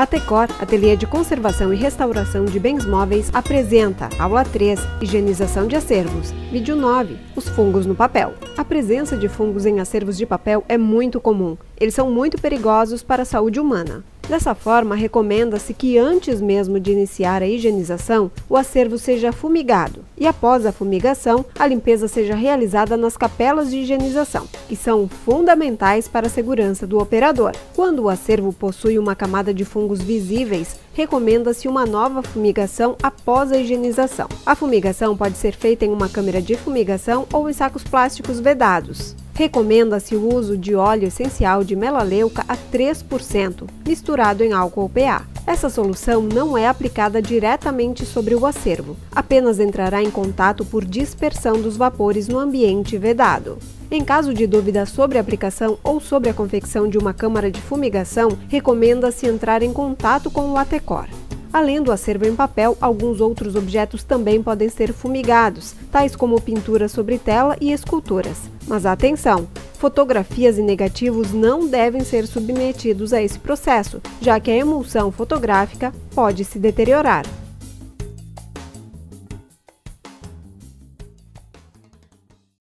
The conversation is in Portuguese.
A Tecor, Ateliê de Conservação e Restauração de Bens Móveis, apresenta Aula 3, Higienização de Acervos. Vídeo 9, Os fungos no papel. A presença de fungos em acervos de papel é muito comum. Eles são muito perigosos para a saúde humana. Dessa forma, recomenda-se que antes mesmo de iniciar a higienização, o acervo seja fumigado e após a fumigação, a limpeza seja realizada nas capelas de higienização, que são fundamentais para a segurança do operador. Quando o acervo possui uma camada de fungos visíveis, recomenda-se uma nova fumigação após a higienização. A fumigação pode ser feita em uma câmera de fumigação ou em sacos plásticos vedados. Recomenda-se o uso de óleo essencial de melaleuca a 3%, misturado em álcool PA. Essa solução não é aplicada diretamente sobre o acervo, apenas entrará em contato por dispersão dos vapores no ambiente vedado. Em caso de dúvida sobre a aplicação ou sobre a confecção de uma câmara de fumigação, recomenda-se entrar em contato com o Atecor. Além do acervo em papel, alguns outros objetos também podem ser fumigados, tais como pinturas sobre tela e esculturas. Mas atenção! Fotografias e negativos não devem ser submetidos a esse processo, já que a emulsão fotográfica pode se deteriorar.